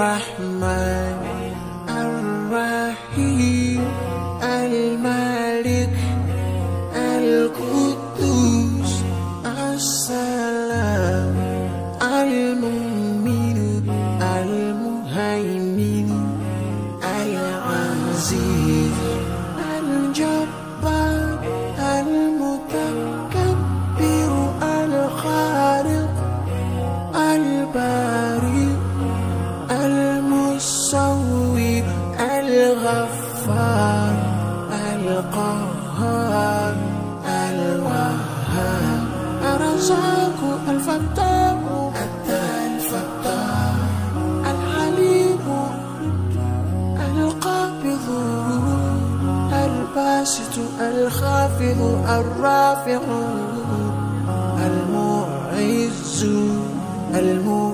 Ar-Rahman Ar-Rahim Al-Malik Al-Quddus As-Salam Al-Mu'min Al-Muhaymin Al-Aziz Al-Jabbar Al-Mutakabbir Al-Khaliq Al-Bari الغفار القهار الوهاب. الرزاق الفتاح الفتاح الحليم القابض الباسط الخافض الرافع المعز المذ